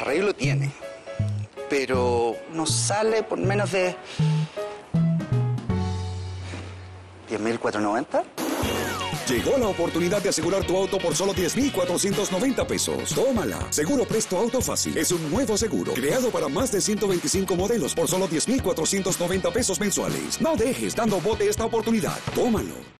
arreglo tiene, pero no sale por menos de 10.490. Llegó la oportunidad de asegurar tu auto por solo 10,490 pesos. Tómala. Seguro Presto Auto Fácil es un nuevo seguro creado para más de 125 modelos por solo 10,490 pesos mensuales. No dejes dando bote esta oportunidad. Tómalo.